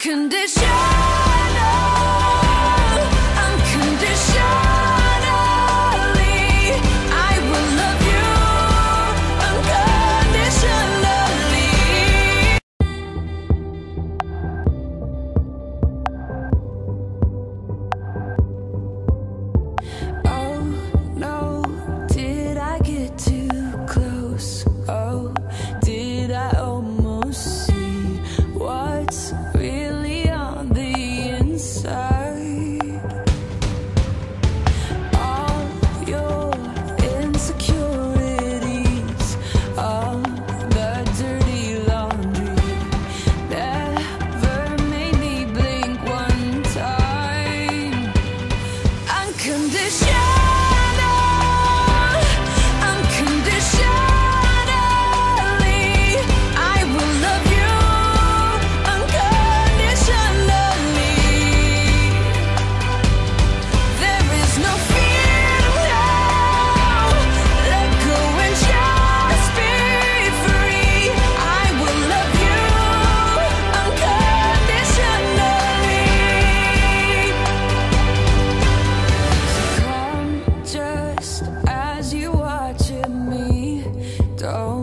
Unconditionally, Don't